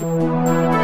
Música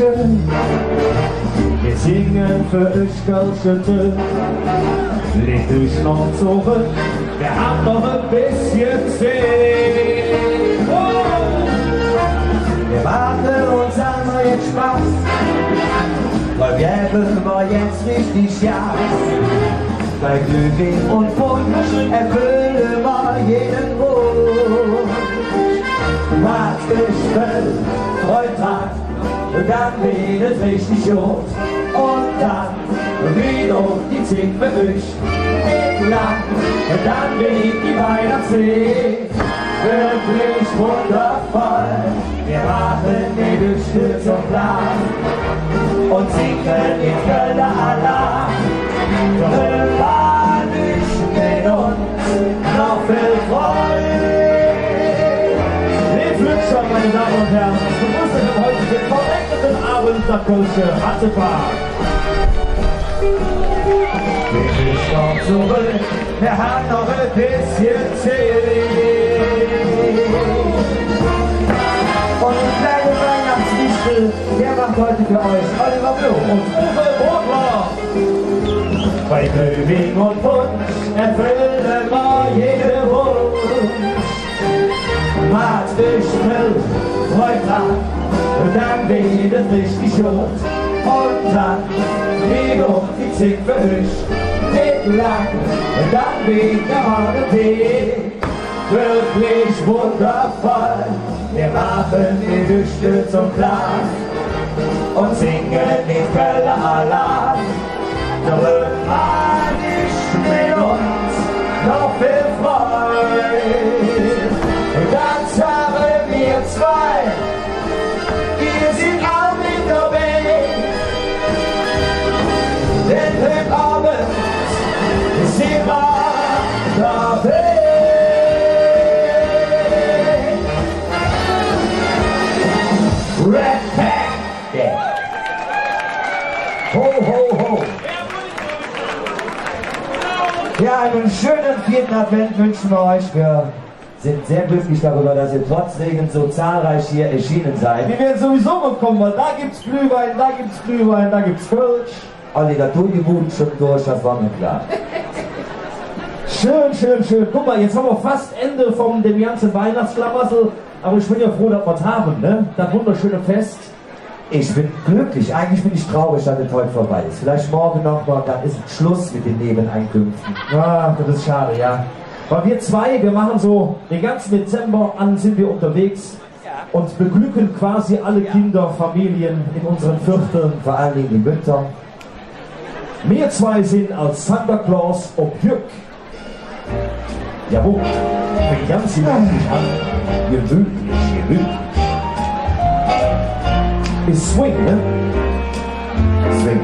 schön. Wir singen für euch Kölsche Legt euch noch zurück, wir haben noch ein bisschen Zeit. Wir machen uns einmal jetzt Spaß, weil wir haben wir jetzt richtig Gas. Bei Glühwein und Punsch erfüllen wir jeden Wunsch. Macht dich will, Freitag, dann wird es richtig rot. Und dann wieder die Zink für euch. Lang, dann wird die Weihnachtszeit wirklich wundervoll. Wir machen die Düste zum Plan und singen den Kölner Alarm. Bewahr dich mit uns noch viel Freude. Lebt Wünscher, meine Damen und Herren, ich begrüße den heutigen verregneten Kölsche Hattepark. Wir ist noch zurück, wir haben noch ein bisschen Zeit. Und die kleine Weihnachtswichtel, der macht heute für euch Oliver Blum und Uwe Brodler. Bei Glühwein und Punsch erfüllen wir jede Wunsch. Macht dich will, Freitag, und dann wird es richtig rot. Und dann wieder die Zick euch, nicht lang, und dann wird der Morgen Tee. Wirklich wundervoll, wir machen die Düste zum Plan und singen den Kölner Alarm. Dramatisch mit uns schönen vierten Advent wünschen wir euch. Wir sind sehr glücklich darüber, dass ihr trotz Regen so zahlreich hier erschienen seid. Wir werden sowieso noch kommen, weil da gibt's Glühwein, da gibt's Glühwein, da gibt's Kölsch. Olli, da tut die Wut schon durch, das war mir klar. Schön, schön, schön. Guck mal, jetzt haben wir fast Ende vom dem ganzen Weihnachtsschlamassel. Aber ich bin ja froh, dass wir es haben, ne? Das wunderschöne Fest. Ich bin glücklich. Eigentlich bin ich traurig, dass es heute vorbei ist. Vielleicht morgen noch mal, dann ist Schluss mit den Nebeneinkünften. Ah, das ist schade, ja. Weil wir zwei, wir machen so den ganzen Dezember an, sind wir unterwegs und beglücken quasi alle Kinder, Familien in unseren Vierteln. Vor allen Dingen die Mütter. Wir zwei sind als Santa Claus ob Jück. Jawohl, fängt ganz gemütlich an. Gemütlich, gemütlich. Ist Swing, ne? Swing.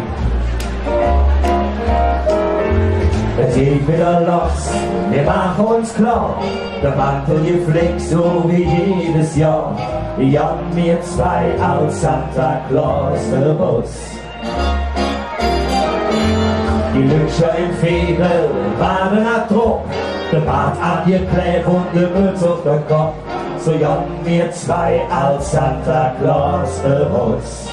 Es geht wieder los, wir machen uns klar. Der Mantel geflickt, so wie jedes Jahr. Ja, wir zwei als Santa Claus für uns. Die Lütscher im Fädel waren a Druck, der Bart angeklebt und die Mütze auf der Kopf. So ja, wir zwei als Santa Claus uns.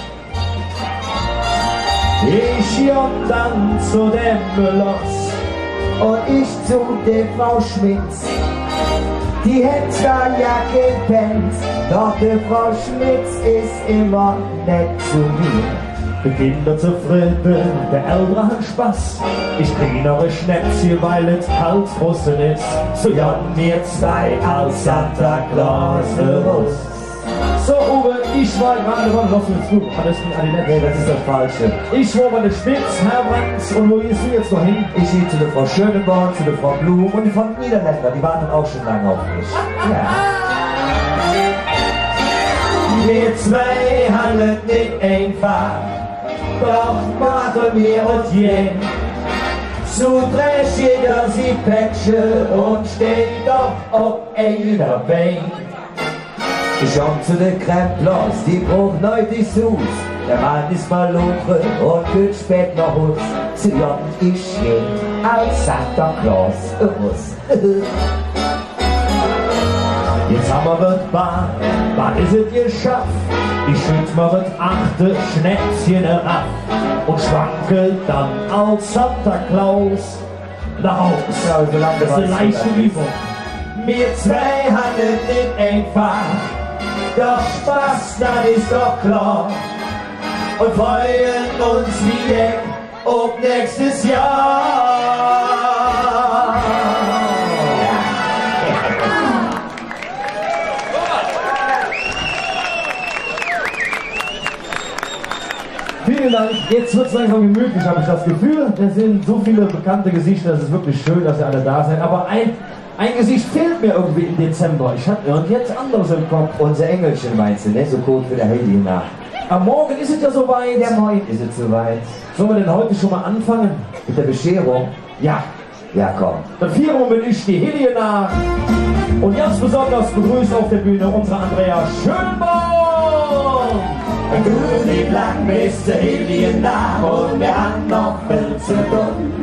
Ich ja dann zu dem Müllers und ich zu der Frau Schmitz. Die hätt zwar ja gepennt, doch die Frau Schmitz ist immer nett zu mir. Die Kinder zufrieden, der Ältere hat Spaß. Ich krieg noch ein Schnäpschen, weil es kalt draußen ist. So ja, wir zwei als Santa Claus uns. So, Uwe, ich war gerade, wann lass uns zu? Alles in eine Nee, das ist das Falsche. Ich war bei der Spitz, Herr Brands, und wo gehst du jetzt noch hin? Ich gehe zu der Frau Schöneborn, zu der Frau Blum und die Frau Niederländer, die warten auch schon lange auf mich. Ja. Wir zwei handeln nicht einfach, uns je. Zu drei jeder sie Päckchen und steht doch auf einer Bein. Ich komm zu der Kremplos, die braucht neulich Sus. Der Mann ist mal Luche und geht spät noch Hus. Zu Jon ich geh als Santa Claus aus. Jetzt haben wir was Bahn, wann ist es geschafft? Ich schütt mir das achte Schnäpschen herab und schwankel dann als Santa Claus nach Haus. Ja, so lange Das ist eine leichte. Übung. Wir zwei handeln nicht einfach, doch Spaß, das ist doch klar. Und freuen uns wieder auf nächstes Jahr. Vielen Dank. Jetzt wird es langsam gemütlich, habe ich das Gefühl. Es sind so viele bekannte Gesichter, es ist wirklich schön, dass ihr alle da seid. Aber ein, ein Gesicht fehlt mir irgendwie im Dezember. Ich hatte irgendetwas anderes im Kopf. Unser Engelchen meinst du, ne? So gut für der Heidi nach. Am Morgen ist es ja soweit. Ja, moin. Ist es soweit? Sollen wir denn heute schon mal anfangen? Mit der Bescherung? Ja. Ja, komm. Dann vieren wir ich die Helie nach. Und ganz besonders begrüßt auf der Bühne unsere Andrea Schönborn. Du bis zur Helien nach und wir haben noch viel zu tun.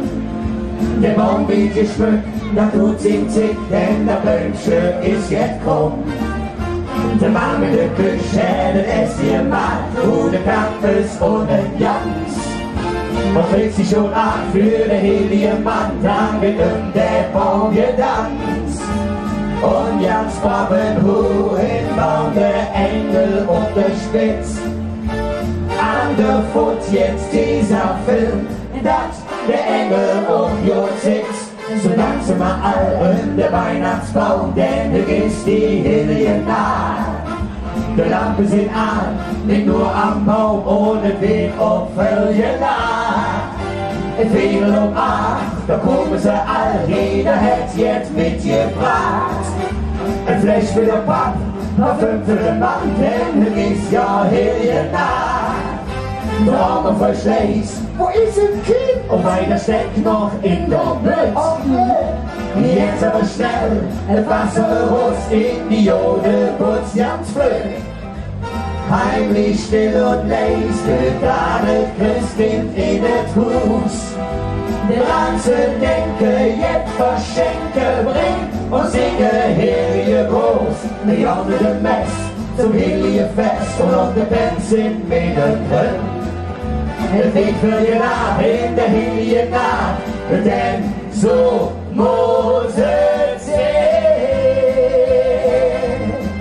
Der tut zing zig, denn der Bönsche ist jetzt krumm. Der Mann mit der Küche, der ist hier mal, der Kampfes ein Jans. Und trägt sich schon ab für den Helienmann, dann wird um der Baum gedanzt. Und Jans Babenhuhen baut der Engel und der Spitz. An der Fut jetzt dieser Film, dass der Engel auf Jod sitzt. So langsam mal allen der Weihnachtsbaum, denn du gehst die Helien nah. Die Lampen sind an, nicht nur am Baum, ohne Weg auf völlig nah. Es um acht, kommen sie all, jeder hätt's jetzt mitgebracht. Ein Fleisch mit der Papp, auf fünftel Mann, denn du gehst ja Helien nah. Der voll Schleiß, wo ist ein Kind? Und meiner steckt noch in der Mütze. Jetzt aber schnell, ein Wasserruss in die Jodelputz ganz flöht. Heimlich still und leis, getarnet Christkind in das Hus. Der ganze Denke jetzt verschenke, bring und singe Helie groß. Die andere Mess zum Heliefest und auf der Band sind mittendrin. Het Weg für je nach, in der Helie nach, denn so muss es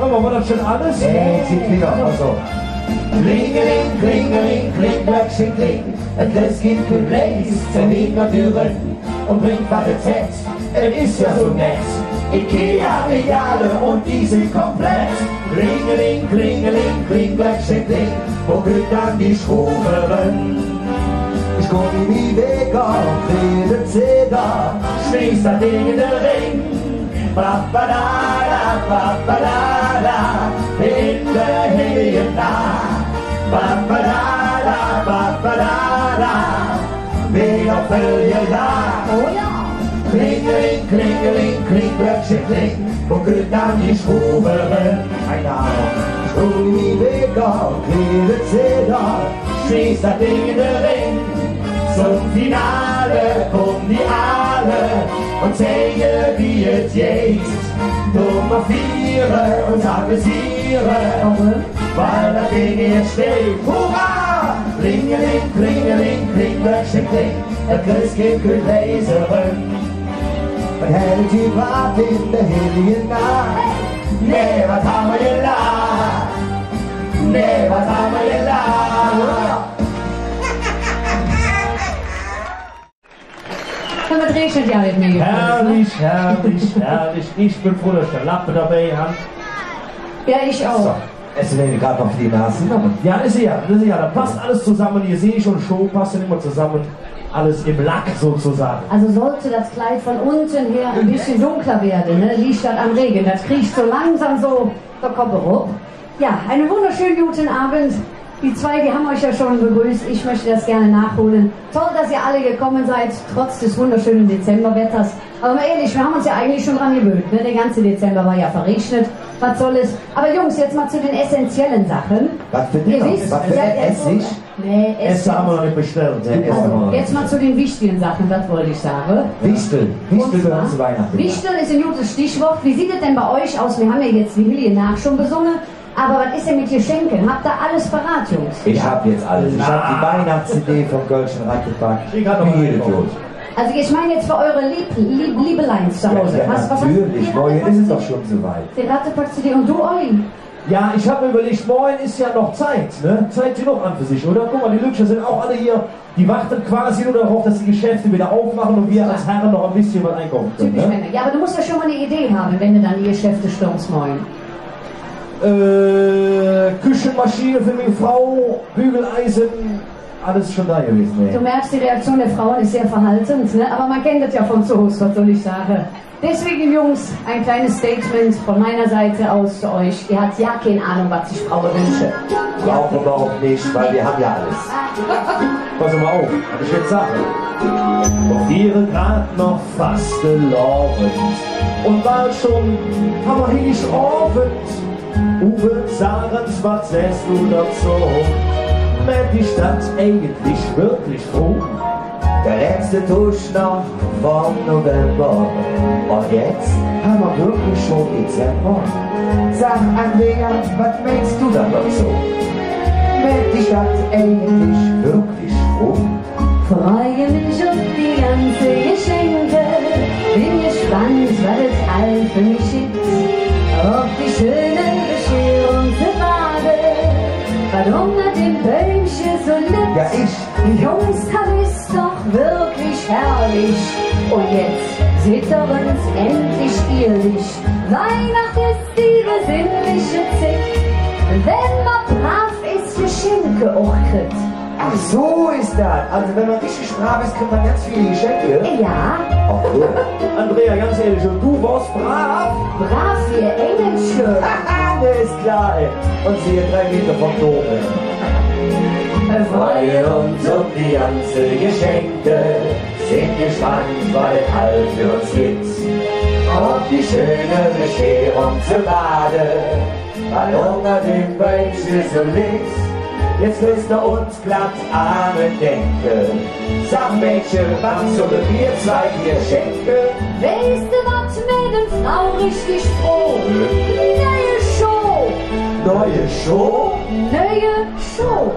Aber war das schon alles? Nee, sieht wieder, also. Klingeling, klingeling, kling, Glöckchen kling. Ein Christkind gebläst, zerlegt Türen und bringt Qualität. Es ist ja so nett. Ikea-Regale und die sind komplett. Klingeling, klingeling, kling, Glöckchen kling. Wo geht dann die Schruberin? Ich komm in die Wege, rede Zeder, Schließt das Ding in den Ring. Ba-ba-da-da, ba-ba-da-da, in der Helien nah. Ba-ba-da-da, ba-ba-da-da, wer auf Höhe da. Oh ja. Klingeling, klingeling, kling, Glöckchen kling, wo geht dann die Schruberin? Keine Ahnung. ich komm in die Wege, rede Zeder, Schließt das Ding in den Ring. Zum Finale kommen die alle und zählen wie es jetzt. Nummer vier und avisieren, weil das Ding hier steht. Hurra! Klingeling, klingeling, kling, Glöckchen kling, der Christkind kühlt Laserin. und hält die Brat in der Helien nah. Nee, was haben wir gelacht? Nee, was haben wir gelacht? Können wir Drehschnitt ja nicht mehr Herrlich, herrlich, herrlich. Ich bin froh, dass ich eine Lampe dabei habe. Ja, ich auch. Es sind gerade noch die Nase. Ja, ist sie ja, ist sie ja. Da passt alles zusammen. Ihr seht schon, Show passt immer zusammen. Alles im Lack sozusagen. Also sollte das Kleid von unten her ein bisschen dunkler werden, ne? liegt das am Regen. Das kriecht so langsam so der Kopf hoch. Ja, einen wunderschönen guten Abend. Die zwei, die haben euch ja schon begrüßt. Ich möchte das gerne nachholen. Toll, dass ihr alle gekommen seid, trotz des wunderschönen Dezemberwetters. Aber mal ehrlich, wir haben uns ja eigentlich schon dran gewöhnt. Ne? Der ganze Dezember war ja verregnet. Was soll es? Aber Jungs, jetzt mal zu den essentiellen Sachen. Was für Ihr wisst, Was für Essig? Nee, Essen haben wir noch nicht bestellt. Ja, Also, noch jetzt mal zu den wichtigen Sachen, das wollte ich sagen. Wichtel. Wichtel zwar, zu Weihnachten. Wichtel ist ein gutes Stichwort. Wie sieht es denn bei euch aus? Wir haben ja jetzt die Hylie nach schon besungen. Aber was ist denn mit Geschenken? Habt ihr alles parat, Jungs? Ich hab jetzt alles. Ich hab die Weihnachts-CD vom Kölschen Rad gepackt. Ich hab noch eine. Idiot. Also ich meine jetzt für eure Lieb Lieb Liebeleins zu Hause. Ja, was, was natürlich. Morgen ist es doch schon soweit. Die Ratte packst du dir und du, Olli? Ja, ich habe mir überlegt, morgen ist ja noch Zeit, ne? Zeit genug an für sich, oder? Guck mal, die Lütscher sind auch alle hier. Die warten quasi nur darauf, dass die Geschäfte wieder aufmachen und wir als Herren noch ein bisschen was einkaufen können. Typisch Ne? Männer. Ja, aber du musst ja schon mal eine Idee haben, wenn du dann die Geschäfte stürmst morgen. Äh, Küchenmaschine für meine Frau, Bügeleisen, alles schon da gewesen. Du Ne? merkst, die Reaktion der Frauen ist sehr verhaltend, ne? aber man kennt das ja von zu Hause, was soll ich sagen. Deswegen, Jungs, ein kleines Statement von meiner Seite aus zu euch. Ihr habt ja keine Ahnung, was sich Frauen wünschen. Brauchen wir auch nicht, weil wir haben ja alles. Pass mal auf, was ich jetzt sage. Auf ihre Grad noch fast gelaufen. Und bald schon haben wir hier. Uwe, sagens, was säst du dazu? Wenn die Stadt eigentlich wirklich froh? Der letzte Tusch noch vom November. Und jetzt haben wir wirklich schon Dezember. Sag Andrea, was meinst du da noch so? Wird die Stadt eigentlich wirklich froh? Freue mich auf die ganze Geschenke. Bin gespannt, was es all für mich schickt. Auf die schöne Litt? Ja, ich. Die Jungs haben es doch wirklich herrlich. Und jetzt uns endlich ehrlich. Weihnacht ist die besinnliche Zeit. Wenn man brav ist, Geschenke auch kriegt. Ach so ist das. Also wenn man richtig brav ist, kriegt man ganz viele Geschenke. Ja, Ach cool. Andrea, ganz ehrlich, und du warst brav? brav, ihr Engelchen. Haha, der ist klar, ey. Und siehe drei Meter vom Dom. ey. Freuen uns um die ganze Geschenke, sind gespannt, was es all für uns gibt. Auf die schöne Bescherung zu Bade, weil unter dem Bäumchen so. Jetzt müsst ihr uns glatt Arme denken. Sag Mädchen, was sollen wir zwei Geschenke? Weißt du, was mit Frau richtig froh? Neue Show, Neue Show?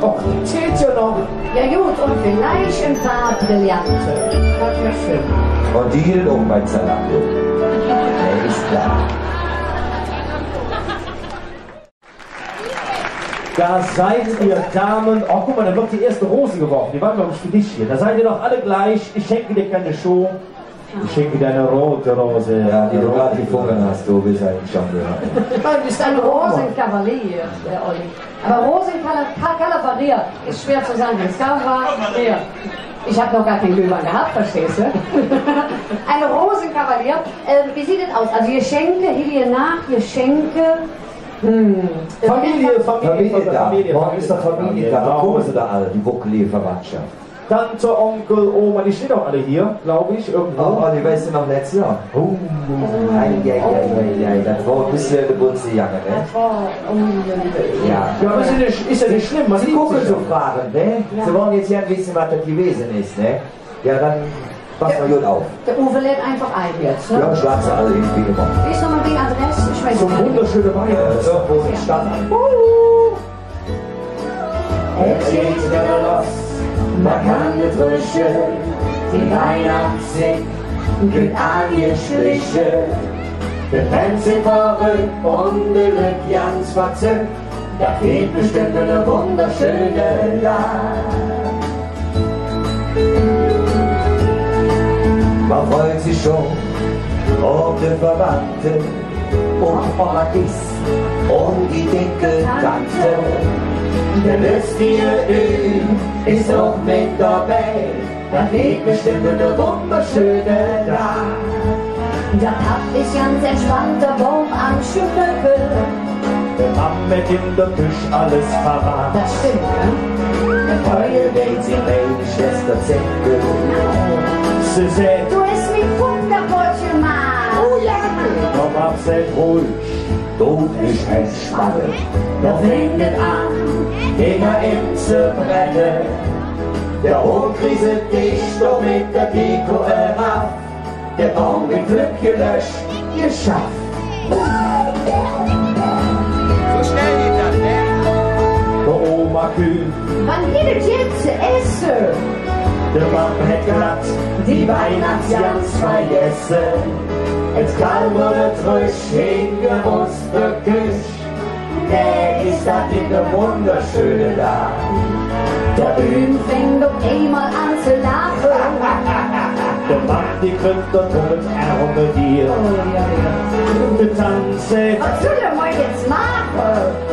Och, die zählt ja noch. Ja gut, und vielleicht ein paar Brillante. Das wäre schön. Und die hielt auch bei Zalando. Der ist klar. Da seid ihr Damen, oh guck mal, da wird die erste Rose geworfen. Die war glaube ich für dich hier. Da seid ihr doch alle gleich. Ich schenke dir keine Show. Ich schenke dir eine rote Rose. Ja, die du gerade gefunden hast, du bist eigentlich schon gehört. Du bist ein Rosenkavalier, der Olli. Aber Rosenkavalier ist schwer zu sagen. Es gab war der. Ich habe noch gar keinen Glühwein gehabt, verstehst du? ein Rosenkavalier. Äh, wie sieht es aus? Also Geschenke, hier nach, Geschenke. Hm. Familie, Familie, Familie da, Familie. morgen ist doch Familie da, Genau. wo kommen sie da alle, die buckelige Verwandtschaft? Tante, Onkel, Oma, die stehen auch alle hier, glaube ich, irgendwo. Oh, weißt du noch letztes Jahr? Oh, ei, ei, ei, ei, das war ein bisschen eine bunte Jacke, ne? Das war um- Ja. Ja, aber ist ja nicht, ist ja nicht schlimm. Man Sie sieht gucken so doch. fragen, ne? Sie wollen jetzt ja wissen, was das gewesen ist, ne? Ja, dann pass mal gut auf. Der Uwe lädt einfach ein jetzt. Wir Ne? haben schwarze alle irgendwie gemacht. Wie ist nochmal die Adresse? Ich weiß So nicht. wunderschöne Äh, Weihnachten. irgendwo in der Stadt. Es geht wieder los, man kann nicht rüschen, die Weihnachtssick geht angeschlichen. Der Fans sind verrückt und die wird ganz verzückt, da geht bestimmt eine wunderschöne Nacht. Man freut sich schon um den Verwandten und Kiss und die dicke Tante. Der lustige Ü ist auch mit dabei, da geht bestimmt eine wunderschöne Nacht. Da hab ich ganz entspannter Baum am Schmücken. Wir haben mit in der Tisch alles verraten. Das stimmt, ne? Heute geht sie meine Schwester Zecke. Suzette, Du hast mich wundervoll gemacht. Oh ja, komm ab, seid ruhig. Du bist entspannen. da fängt es an, Dinger im zu brennen. Der Hof kriselt dicht und mit der Deko herab. Der Baum wird Glück gelöscht, geschafft. Der Oma kühl, Wann geht es jetzt zu essen? der Mann hat glatt. Die Weihnachtsjans vergessen. Kann man nicht frisch Küsch. Der ist das in der wunderschöne da. Der Üben fängt auf einmal an zu lachen. Der Mann, die kriegt der Tod Ärmel dir. Der Tanze, Was soll er mal jetzt machen?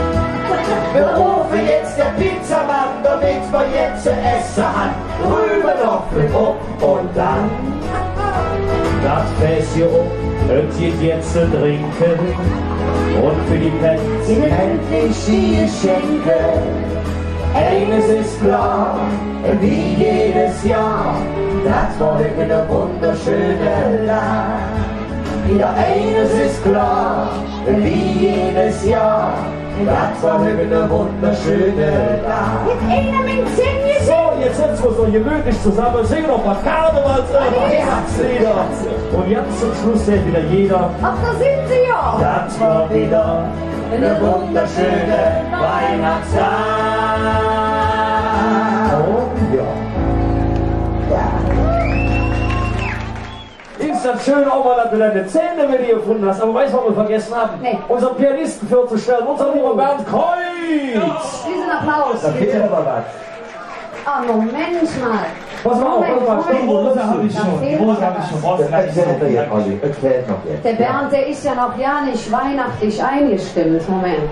Wir rufen jetzt der Pizzamann, damit wir jetzt zu essen haben. Rüber noch mit up und dann. Das Fässchen um, geht jetzt zu trinken. Und für die Pets, sind endlich die Geschenke. Eines ist klar, wie jedes Jahr, das war wirklich eine wunderschöne Nacht. Ja, eines ist klar, wie jedes Jahr, das war wirklich eine wunderschöne Nacht. Mit einer mit So, jetzt setzen wir uns noch gemütlich zusammen, singen noch mal Karnevals Weihnachtslieder. Und jetzt zum Schluss hält wieder jeder. Ach, da sind sie ja. Das war wieder eine wunderschöne Weihnachtstag. Und ja. Ist das schön, auch mal, dass du deine Zähne mit dir gefunden hast. Aber weißt du, was wir vergessen haben? Nee. Unseren Pianisten vorzustellen, unser lieber Bernd Kreuz. Diesen Applaus. Da fehlt aber was. Ah, Moment mal. Pass mal auf, pass mal, Die Rose habe ich schon, die Rose habe ich schon. Brauchst du gar nicht er so. Olli. Erzählt noch jetzt. Der Bernd, der ist ja noch ja nicht weihnachtlich eingestimmt. Moment.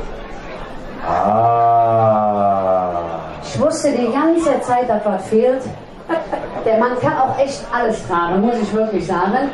Ah. Ich wusste die ganze Zeit, dass was fehlt. Der Mann kann auch echt alles tragen, muss ich wirklich sagen.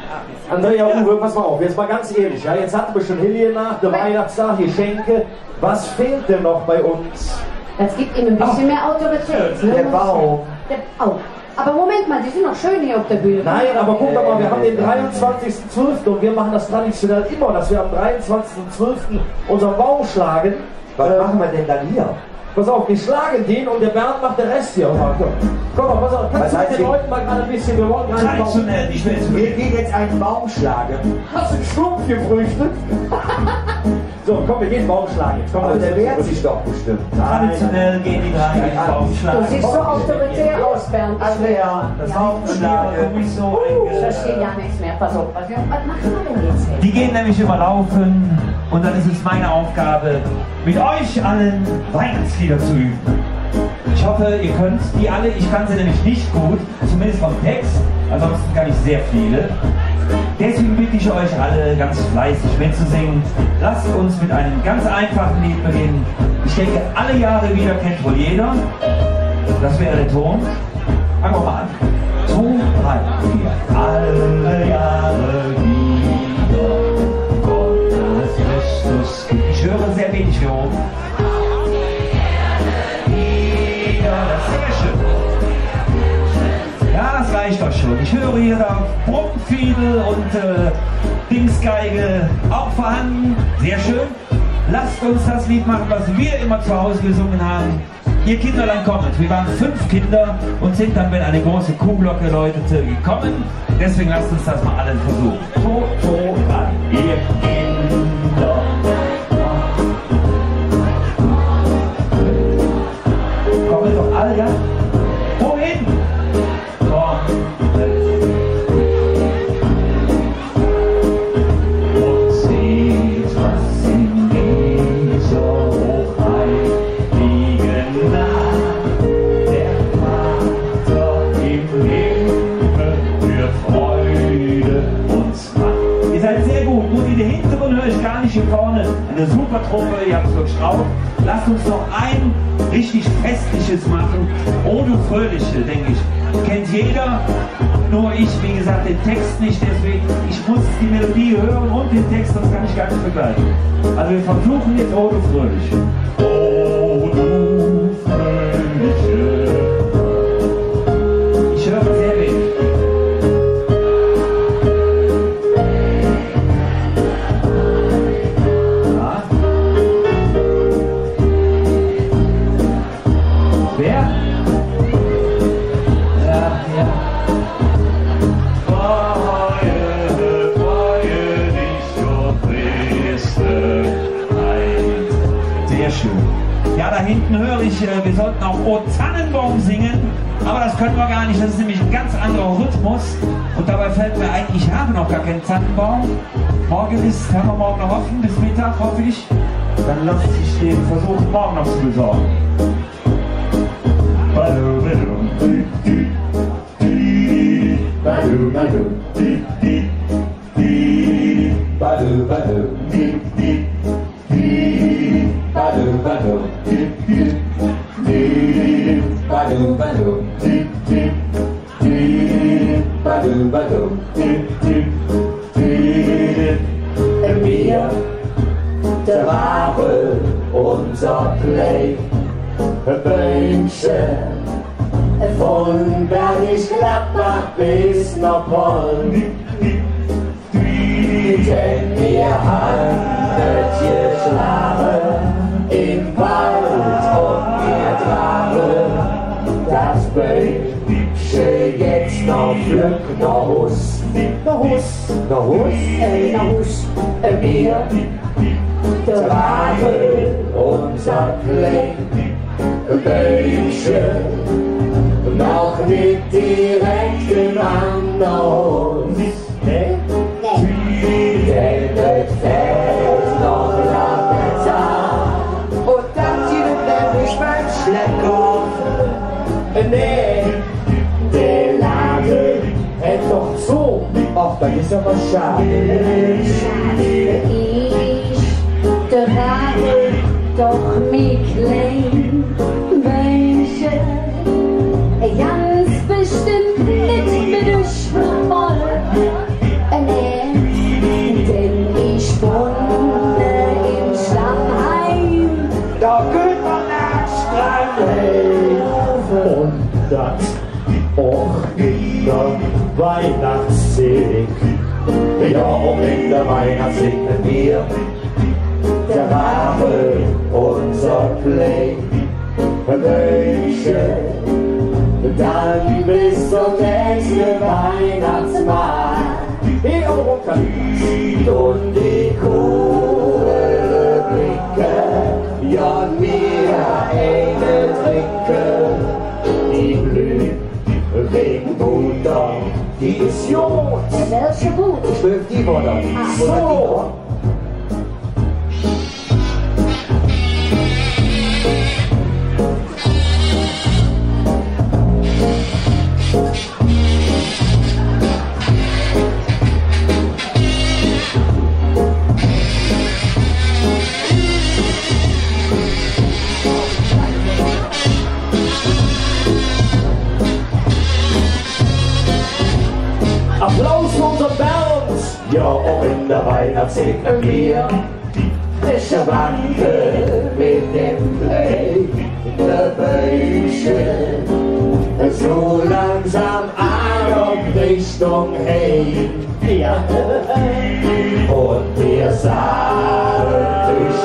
Andrea Uwe, pass mal auf, jetzt mal ganz ehrlich. Ja, jetzt hatten wir schon Hilje nach, der Weihnachtstag, Geschenke. Was fehlt denn noch bei uns? Das gibt ihm ein bisschen mehr Autorität. Ne? Der Baum. Der, oh. Aber Moment mal, Sie sind noch schön hier auf der Bühne. Nein, aber guck doch mal, wir haben den 23.12. und wir machen das traditionell immer, dass wir am 23.12. unseren Baum schlagen. Was Ähm, machen wir denn dann hier? Pass auf, wir schlagen den und der Bernd macht den Rest hier. Komm, Komm mal, pass auf, kannst Was du mit den die- Leuten mal gerade ein bisschen, wir wollen gerade einen Baum. Traditionell, Schwätze. Wir gehen jetzt einen Baum schlagen. Hast du einen Schlumpf gefrühstückt? so, komm, wir gehen einen Baum schlagen. Jetzt komm, Aber der wehrt sich doch bestimmt. Traditionell gehen die drei in den Baum Du schlagen. siehst so autoritär aus, Bernd. Also ja, Das so Ich eingeschätzt. verstehe ja nichts mehr. Pass auf, was, machen wir denn jetzt? Die gehen nämlich überlaufen und Und dann ist es meine Aufgabe, mit euch allen Weihnachtslieder zu üben. Ich hoffe, ihr könnt die alle. Ich kann sie nämlich nicht gut, zumindest vom Text. Ansonsten kann ich sehr viele. Deswegen bitte ich euch alle ganz fleißig mitzusingen. Lasst uns mit einem ganz einfachen Lied beginnen. Ich denke, alle Jahre wieder kennt wohl jeder. Das wäre der Ton. Fangen mal an. Zwei, drei, vier. Alle Jahre wieder das Christus. Ich höre sehr wenig hier oben. Reicht doch schon. Ich höre hier da Brummenfiedel und äh, Dingsgeige auch vorhanden. Sehr schön. Lasst uns das Lied machen, was wir immer zu Hause gesungen haben. Ihr Kinderlein kommt. Wir waren fünf Kinder und sind dann, wenn eine große Kuhglocke läutete, gekommen. Deswegen lasst uns das mal alle versuchen. To, to, drei. Ihr Kinder. Lasst uns noch ein richtig Festliches machen. Oh du Fröhliche, denke ich. Kennt jeder. Nur ich, wie gesagt, den Text nicht, deswegen, ich muss die Melodie hören und den Text, sonst kann ich gar nicht begleiten. Also wir versuchen jetzt Oh du bis Mittag hoffe ich. Dann lasse ich den versuchen, morgen noch zu besorgen. Geschlagen im Wald und wir tragen das Bäumchen jetzt noch Glück nach Hus. Nach Hus, nach Hus, äh, nach Hus. Wir tragen unser. Bäumchen, noch nicht direkt Anhaus. Ne? Ach, das ist aber schade. Ich trage doch mich klein Bäumchen, ganz bestimmt nicht mit der Auch in der Weihnacht wir der Rabe, unser Play. Bäumchen, dann bis zum nächsten Weihnachtsmarkt. Die Ohren und die Kohle blinken, ja, mir eine trinken. Die blüht wegen Wunder, die ist jung. Welche Wut? Zwölf die Wunder. Ach blicken wir frische Wandel mit dem blöden Bäumchen. So langsam an Richtung Heim. Und wir sagen durch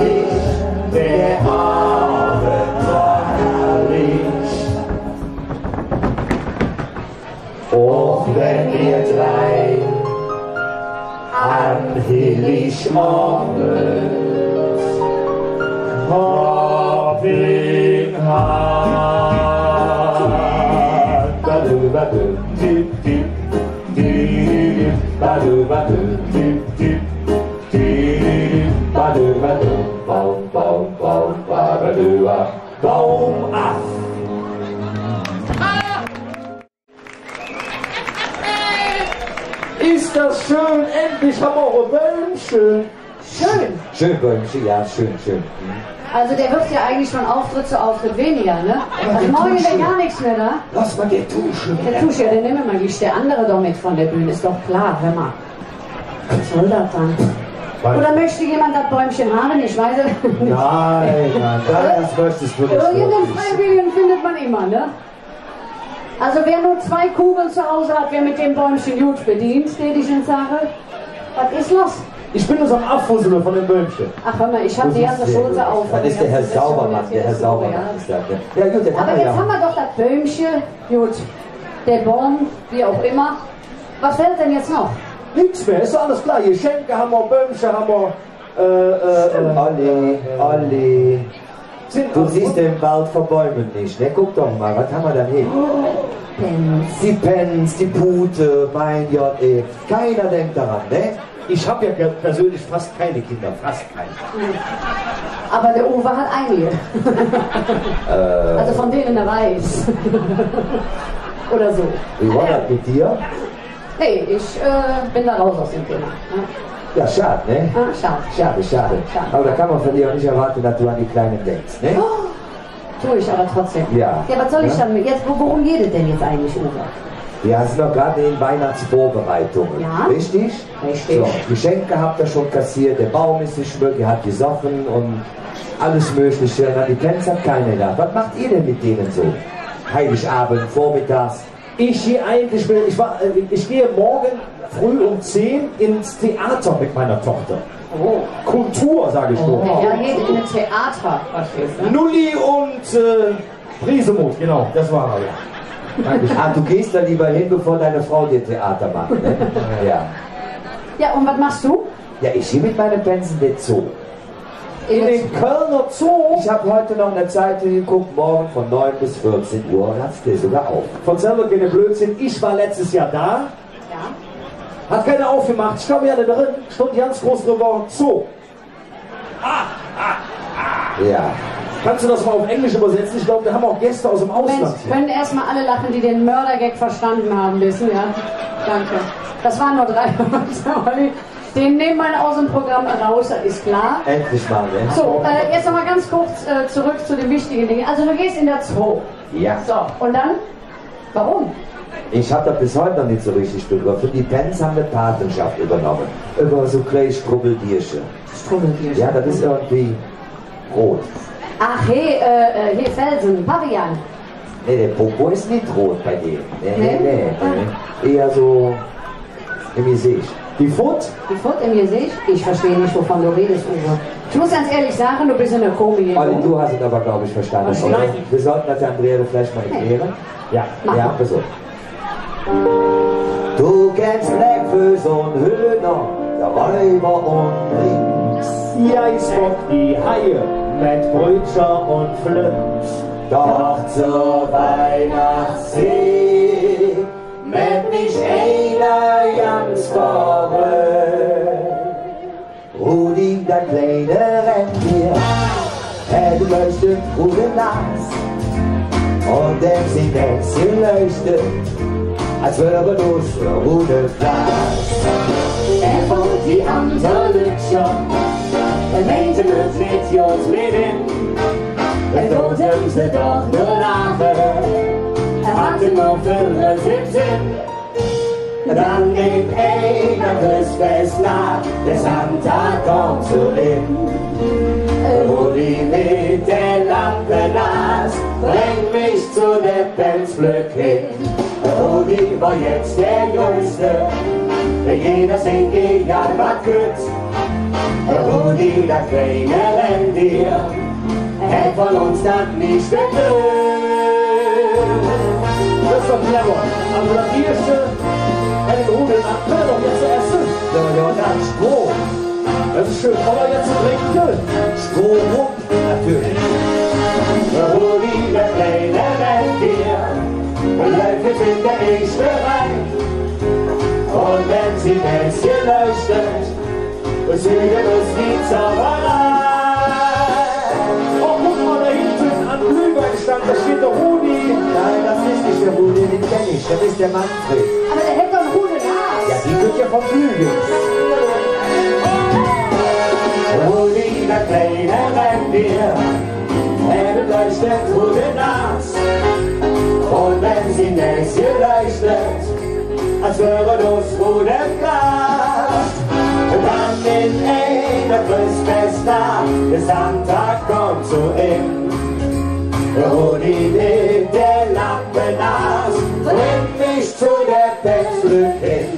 Licht, der Abend war herrlich. Auch wenn wir drei Am heilig morgens Robin Hood. Schön, endlich haben wir ein Bäumchen. Schön. Schön, Bäumchen, ja, schön, schön. Also der wird ja eigentlich von Auftritt zu Auftritt weniger, ne? Also morgen ist ja gar nichts mehr da. Lass mal die Tuschen. Der Tusch, ja, den nehmen wir mal nicht. Der andere doch mit von der Bühne, ist doch klar, hör mal. Was soll das dann? Oder möchte jemand das Bäumchen haben? Ich weiß es nicht. Nein, nein, das möchtest du nicht Irgendeinen wirklich. Freiwilligen findet man immer, ne? Also wer nur zwei Kugeln zu Hause hat, wer mit dem Bäumchen gut bedient, den ich Ihnen sage, was ist los? Ich bin uns am Abfusseln von dem Bäumchen. Ach hör mal, ich habe die ganze Schulze auf. Das ist der Herr Saubermann, der Herr Saubermann. Ja, Ja, gut, den haben Aber wir jetzt haben ja. wir doch das Bäumchen, gut, der Baum, wie auch immer. Was fällt denn jetzt noch? Nichts mehr, ist doch alles klar. Geschenke haben wir, Bäumchen haben wir. Äh, äh, äh, Olli, Olli, sind du siehst den Wald vor Bäumen nicht, ne? Guck doch mal, was haben wir da hier? Pens. Die Pens, die Pute, mein Gott, ey. Keiner denkt daran, ne? Ich habe ja persönlich fast keine Kinder, fast keine. Aber der Uwe hat einige. Äh. Also von denen er weiß. Oder so. Wie war das mit dir? Hey, ich äh, bin da raus aus dem Thema. ne? Ja, schade, ne? Ah, schade. Schade, schade. Schade. Aber da kann man von dir auch nicht erwarten, dass du an die Kleinen denkst, ne? Tue ich aber trotzdem. Ja. Ja, was soll ich Ja. dann mit? Jetzt, wo- worum geht es denn jetzt eigentlich, Uwe? Wir sind noch gerade in Weihnachtsvorbereitungen. Ja. Richtig? Richtig. So, Geschenke habt ihr schon kassiert, der Baum ist geschmückt, ihr habt gesoffen und alles Mögliche. Na, die Pens hat keiner da. Was macht ihr denn mit denen so? Heiligabend, vormittags. Ich gehe eigentlich, ich, war, äh, ich gehe morgen früh um 10 ins Theater mit meiner Tochter. Oh. Kultur, sage ich nur. Ja, geht in ein Theater? Nulli und äh, Briesemuth, genau, das war er ja. Ah, du gehst da lieber hin, bevor deine Frau dir Theater macht, ne? Ja. Ja, und was machst du? Ja, ich gehe mit meinen Pens in den Zoo. In den Kölner Zoo Ich habe heute noch eine Zeitung geguckt, morgen von 9 bis 14 Uhr hat's dir sogar auf. von selber keine Blödsinn. Ich war letztes Jahr da, Ja. Hat keiner aufgemacht. Ich glaube ja da drin, stand ganz groß drüber Zoo. Ja. Kannst du das mal auf Englisch übersetzen? Ich glaube, wir haben auch Gäste aus dem Ausland hier. können erstmal alle lachen, die den Mördergag verstanden haben müssen, ja? Danke. Das waren nur drei Leute. Den nehmen wir aus dem Programm raus, ist klar. Endlich mal, ne? So, äh, jetzt nochmal ganz kurz äh, zurück zu den wichtigen Dingen. Also du gehst in der Zoo. Ja. So, und dann? Warum? Ich habe das bis heute noch nicht so richtig begriffen. Die Pens haben eine Patenschaft übernommen. Über so kleine Strubbelbierchen. Strubbelbierchen. Ja, das ist irgendwie rot. Ach, hey, äh, äh, hier Felsen, Pavian. Nee, der Popo ist nicht rot bei denen. Nee, nee, Nee? nee. nee. Eher so im Gesicht. Die Foot, Die Foot im Gesicht? Ich verstehe nicht, wovon du redest, Uwe. Ich muss ganz ehrlich sagen, du bist in der Komik. Olli, du hast es aber, glaube ich, verstanden. Oder? nein. Wir sollten das der Andrea vielleicht mal erklären. ja. Mach Ja, mal. Du kennst Blackfish und Höhner, der Räuber und Rings. Die Eisbock, die Haie, mit Brötchen und Flips. Doch zur Weihnachtszeit mit nicht einer ganz verrückt. Rudi, der kleine Rentier, er leuchtet gute Glas. Und der singt es leuchtet, als durch gute Glas. Er wohnt die Anterlütscher, er meinte het niet Jos midden. En dood hem ze toch nur lachen, er hatte noch viele siebzehn. Dann geht einer Christfestnacht, der Santa kommt zu ihm. Rudi mit der Lampe nass, bring mich zu der Pelzglück hin. Rudi war jetzt der Größte, jeder singt egal was kürzt. Rudi, das kleine Rentier, hält von uns dann nicht geglückt. Das ist doch clever. Also das erste, eine Rudel nach doch jetzt der erste. Ja, ja, dann Stroh. Das ist schön. Aber jetzt trinken Geld. Stroh natürlich. Rudi, der kleine läuft jetzt in der nächste rein. Und wenn sie Näschen leuchtet, singen uns die Zauberei. Oh, guck mal da hinten an Glühweinstand, da steht der Rudi. Nein, das ist nicht der Rudi, den kenne ich, das ist der Manfred. Aber der hätte doch einen guten Hass. Ja, die wird ja vom Flügels. Rudi, der kleine Rentier, er leuchtet gute Nacht. Und wenn sie Näschen leuchtet, als wäre das gute Glas. Dann in einer Christfestnacht, der Santa kommt zu ihm. Rudi nimmt der Lampe nass, bringt mich zu der Festglück hin.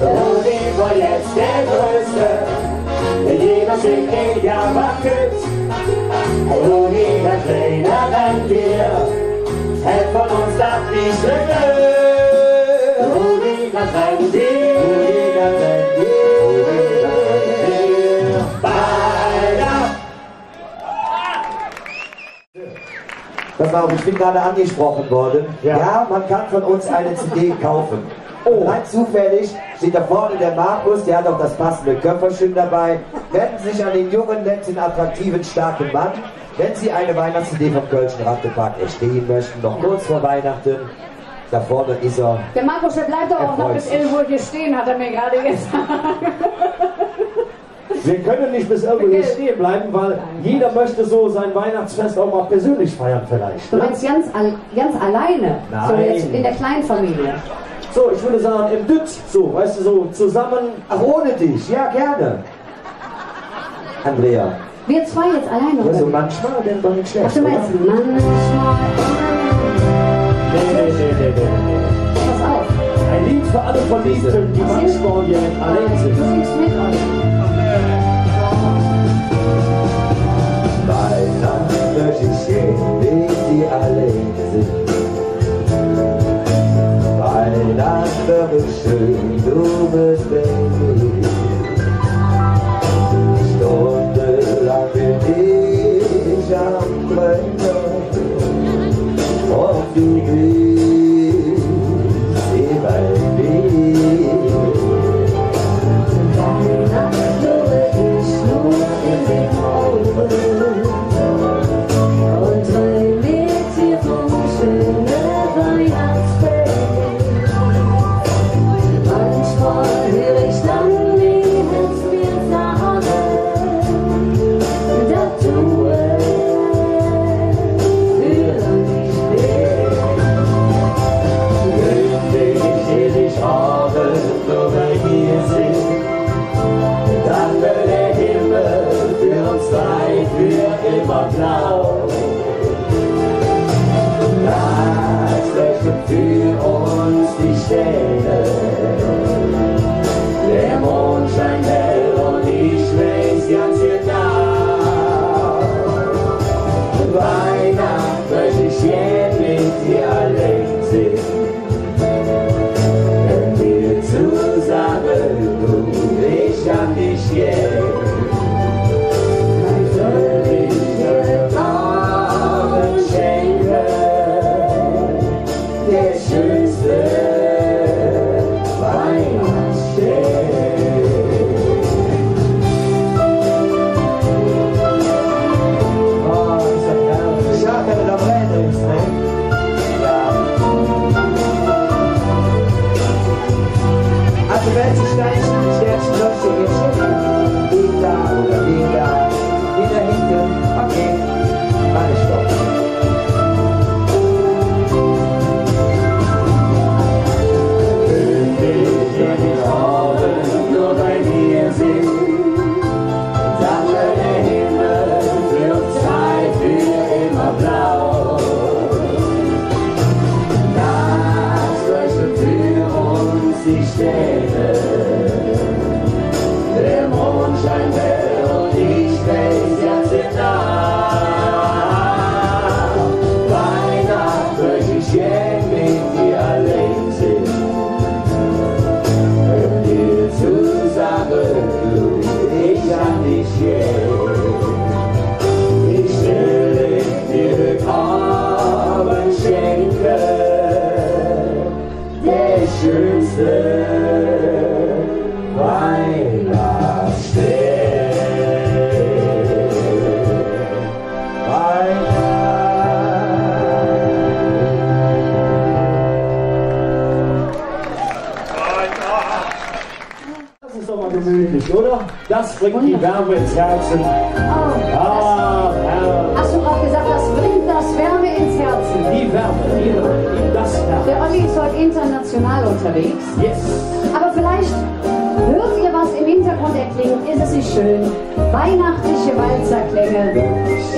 Rudi war jetzt der Größte, jeder schickt ja wackelt. Rudi, der kleine Rentier, hält von uns das nicht Glück. Rudi, das Rentier, Rudi, das Rentier, Rudi, das Rentier. Weihnachten. Pass auf, ich bin gerade angesprochen worden. Ja. man kann von uns eine CD kaufen. Oh. Rein zufällig steht da vorne der Markus, der hat auch das passende Köfferchen dabei. Wenden Sie sich an den jungen, netten, attraktiven, starken Mann. Wenn Sie eine Weihnachts-CD vom Kölschen Rattepark erstehen möchten, noch kurz vor Weihnachten, da vorne ist er. Der Markus, der bleibt doch auch noch bis sich. 11 Uhr hier stehen, hat er mir gerade gesagt. Wir können nicht bis irgendwo hier stehen bleiben, weil jeder möchte so sein Weihnachtsfest auch mal persönlich feiern vielleicht. Du Ne? meinst ganz, al ganz alleine? So Nein. jetzt in der Kleinfamilie. So, ich würde sagen, im Düt, so, weißt du, so zusammen. Ach, ohne dich, ja gerne. Andrea, Wir zwei jetzt alleine. ja, so oder? manchmal, denn doch nicht Ach, schlecht, du oder? meinst manchmal. Nee, nee, nee, nee, nee. Pass auf. Ein Lied für alle Verliebten, die manchmal hier allein Du sind. singst mit uns. Weihnachten möchte ich wie die alle sind. Weihnachten wäre schön, du bist Baby. Stundenlang und du Das bringt die Wärme ins Herzen. Oh, Ah, Herr. hast du auch gesagt, das bringt das Wärme ins Herzen. Die Wärme, die, das Herz. Der Olli ist heute international unterwegs. Yes. Aber vielleicht hört ihr was im Hintergrund erklingen. Ist es nicht schön? Weihnachtliche Walzerklänge.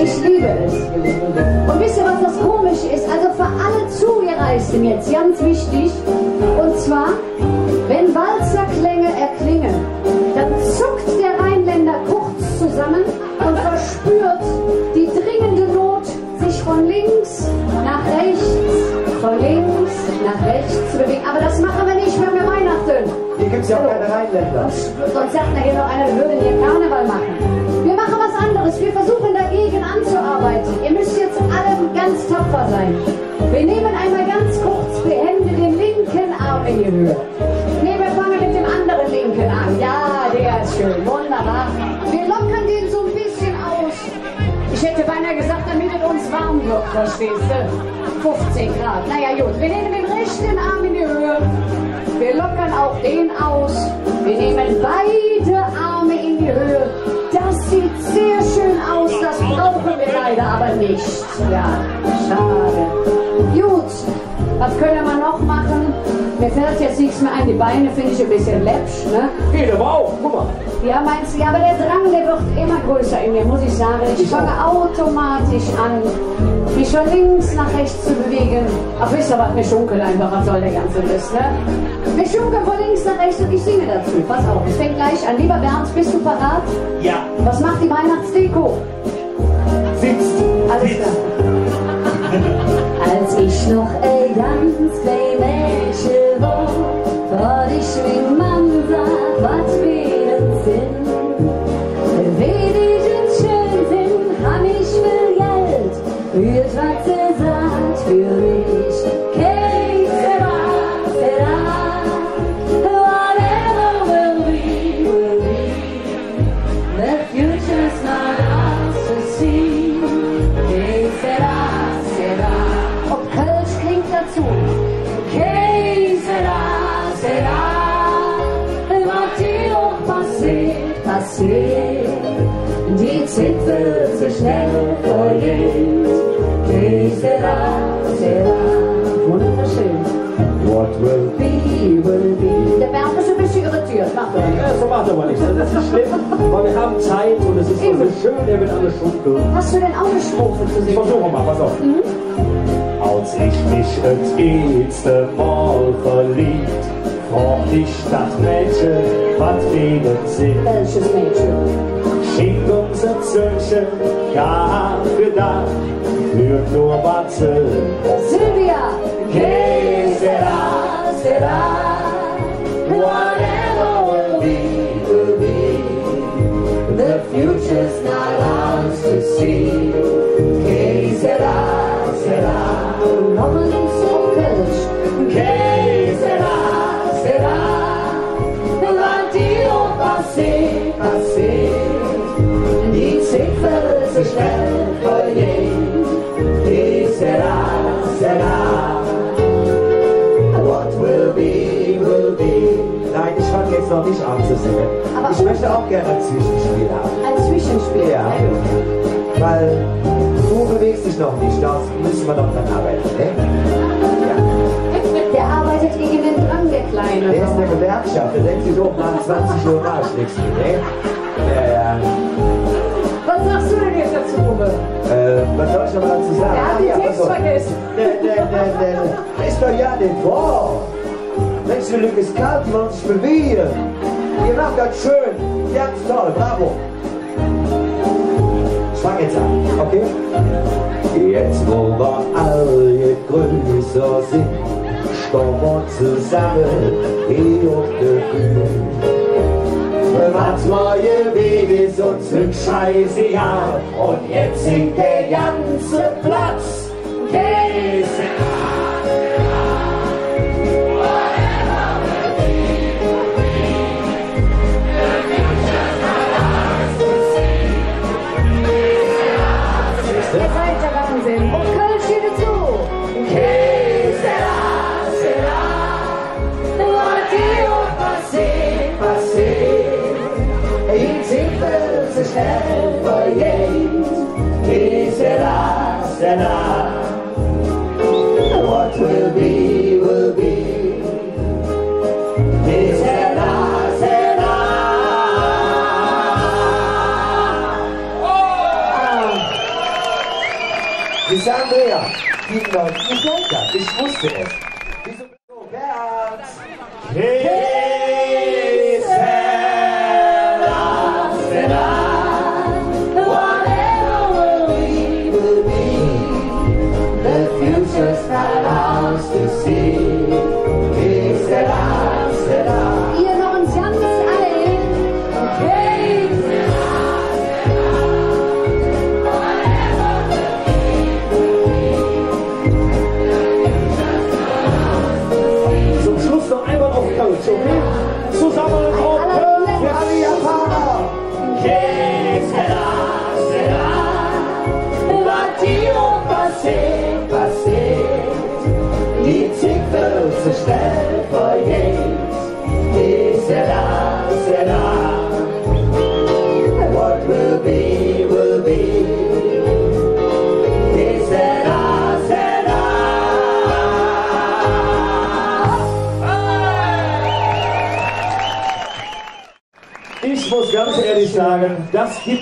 Ich liebe es. Und wisst ihr, was das Komische ist? Also für alle Zugereisten jetzt ganz wichtig. Und zwar, Es ja auch keine Rheinländer. Sonst sagt hier noch einer, wir würden hier Karneval machen. Wir machen was anderes. Wir versuchen dagegen anzuarbeiten. Ihr müsst jetzt alle ganz tapfer sein. Wir nehmen einmal ganz kurz behende den linken Arm in die Höhe. Nee, wir fangen mit dem anderen linken an. Ja, der ist schön. Wunderbar. Wir lockern den so ein bisschen aus. Ich hätte beinahe gesagt, damit es uns warm wird, verstehst du? 15 Grad. Naja, gut. Wir nehmen den rechten Arm in die Höhe. Wir lockern auch den aus. Wir nehmen beide Arme in die Höhe. Das sieht sehr schön aus. Das brauchen wir leider aber nicht. Ja, schade. Gut, was können wir noch machen? Mir fällt jetzt nichts mehr ein. Die Beine finde ich ein bisschen läppsch, ne? Geht aber auch, guck mal. Ja, meinst du? Ja, aber der Drang, der wird immer größer in mir, muss ich sagen. Ich fange automatisch an, mich von links nach rechts zu bewegen. Ach, wisst ihr was? Wir schunkeln einfach, was soll der ganze Mist, ne? Wir schunkeln von links nach rechts und ich singe dazu. Pass auf, es fängt gleich an. Lieber Bernd, bist du parat? Ja, Was macht die Weihnachtsdeko? Sitzt. Alles klar. Als ich noch ein ganz klein Mädchen war, war ich mit wird so schnell vergehen. Que será, será. Wunderschön. What will Be, will be. Der Bernd ist ein bisschen irritiert. Mach doch nicht. Ja, so macht aber nichts. Das ist nicht schlimm, weil wir haben Zeit und es ist so schön, er wird alles schunkeln. Hast du denn auch eine Strophe zu Ich singen? versuche mal, pass auf. Als ich mich das erste Mal verliebt, fragt die Stadtmädchen, was wir sind. Welches Mädchen? Schickt unser Zöllchen, gedacht, führt nur Batze. Será, será, whatever will be, will be. The future's jetzt noch nicht. Aber- ich möchte auch gerne ein Zwischenspiel haben. Ein Zwischenspiel. Ja. Weil du bewegst dich noch nicht, das müssen wir noch dran arbeiten. Ne? Ja. Der arbeitet gegen den Drang, der Kleine. Der ist eine Gewerkschaft, der denkt sich auch nach 20 Uhr nach, schlägst du, ne? Ja, ja. Was sagst du denn jetzt dazu, Uwe? Äh, was soll ich noch mal dazu sagen? Er hat den Ja, Text vergessen. Der, der, der, der, der ist doch ja nicht wahr. Mensch, die Lücke ist kalt, die wollen sich bewegen. Ihr macht das schön. Ganz toll, bravo. An, okay? Jetzt, wo wir alle größer sind, stehen wir zusammen hier auf der Bühne. Was neue Wege so zum Scheiße, ja. Und jetzt singt der ganze Platz. Ihr Servoyei, e será, será. What will be, will be. E será, será. Oh! Bis Andrea, die 90 Leute, ich wusste es.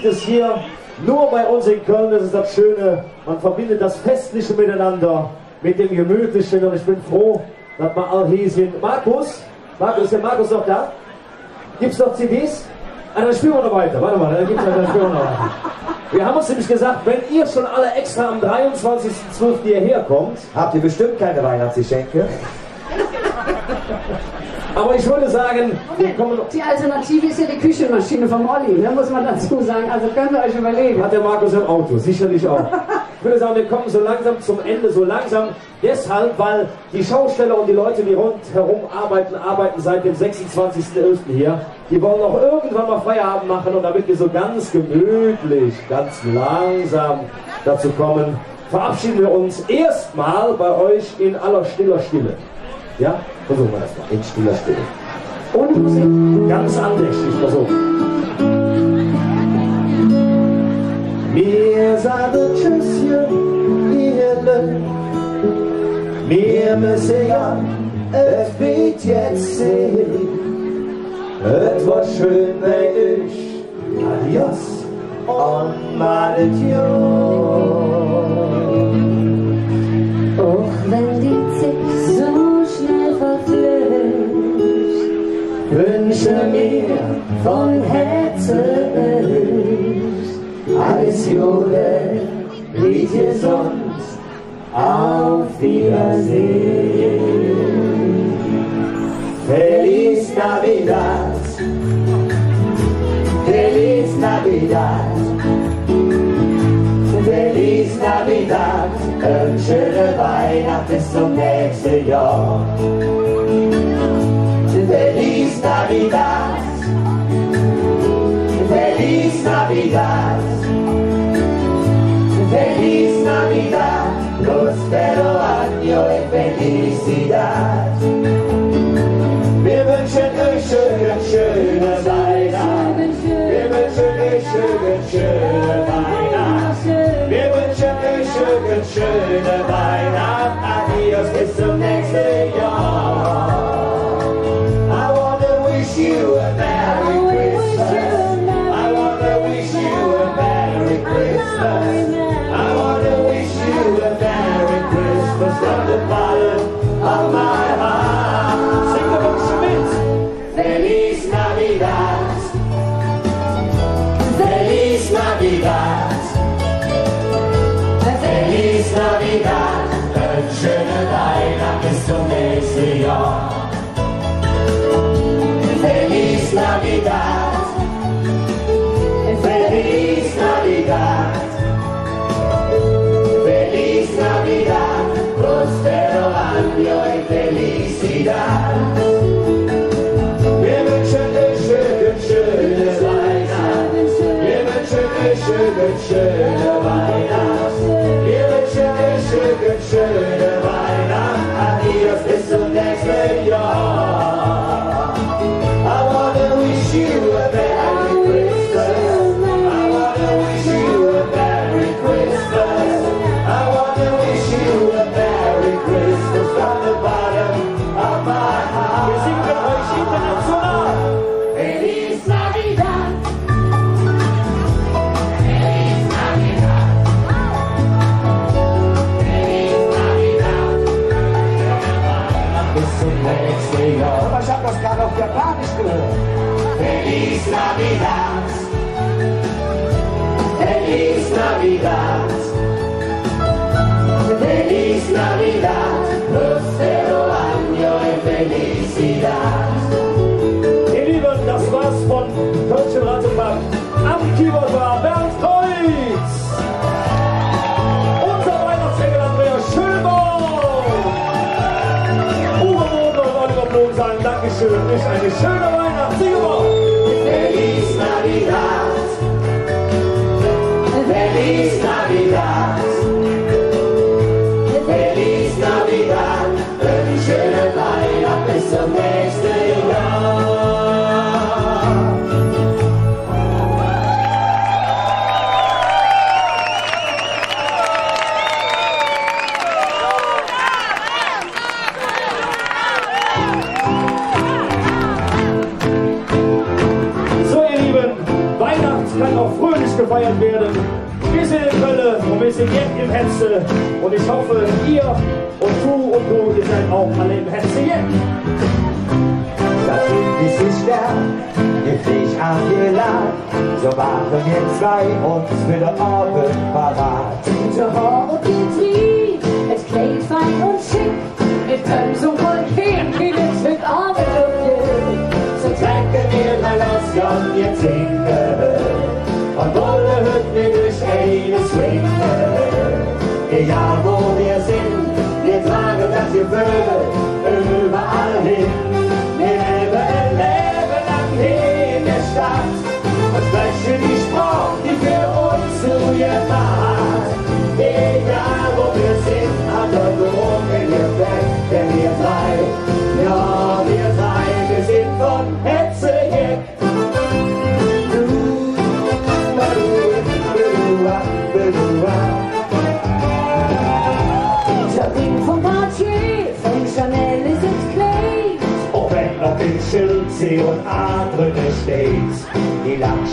Gibt es hier nur bei uns in Köln. Das ist das Schöne. Man verbindet das Festliche miteinander mit dem Gemütlichen. Und ich bin froh, dass wir all hier sind. Markus, Markus, ist der Markus noch da? Gibt's noch CDs? Ah, dann spielen wir noch weiter. Warte mal, dann gibt's dann spielen wir noch weiter. Wir haben uns nämlich gesagt, wenn ihr schon alle extra am 23.12. hierher kommt, Habt ihr bestimmt keine Weihnachtsgeschenke? Aber ich würde sagen, Die Alternative ist ja die Küchenmaschine vom Olli, ne, muss man dazu sagen. Also könnt ihr euch überlegen. Hat der Markus im Auto, sicherlich auch. Ich würde sagen, wir kommen so langsam zum Ende, so langsam deshalb, weil die Schausteller und die Leute, die rundherum arbeiten, arbeiten seit dem 26.11. hier. Die wollen auch irgendwann mal Feierabend machen und damit wir so ganz gemütlich, ganz langsam dazu kommen, verabschieden wir uns erstmal bei euch in aller stiller Stille. Ja? Versuchen wir das mal. In stiller Stille. Ohne Musik. Ganz andächtig versuchen. Wir sagen Tschüsschen, ihr Löwen. Wir müssen ja, es wird jetzt sehen. Es war schön bei euch. Adios und Maledjo. Von Herzen alles Gute, wie dir sonst auf Wiedersehen. Feliz Navidad, Feliz Navidad, Feliz Navidad, eine schöne Weihnacht bis zum nächsten Jahr. Feliz Navidad, prospero año y felicidad. Wir wünschen euch schöne, schöne Weihnacht. Wir wünschen euch schöne, schöne Weihnacht. Wir wünschen euch schöne, schöne Weihnacht. Navidad. Feliz Navidad. Feliz Navidad. Prospero año y felicidad. Wir wünschen euch schöne, schöne Weihnacht. Wir wünschen euch schöne, schöne Weihnacht. Wir wünschen euch schöne, schöne Weihnacht. Adios bis zum nächsten Jahr. You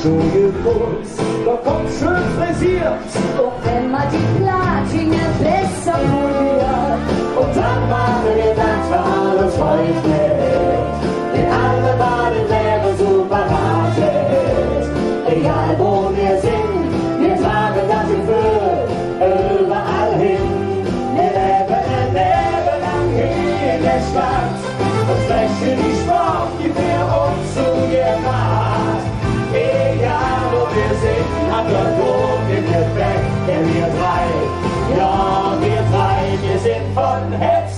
schon geputzt, doch kommt schön frisiert. Und wenn man die Platine besser poliert, und dann machen wir das für alle Freunde.